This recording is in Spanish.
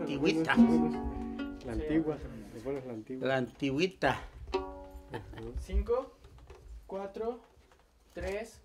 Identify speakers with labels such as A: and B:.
A: antigüita.
B: La antigua. Le pones la antigua.
A: La antigüita.
C: 5, 4, 3.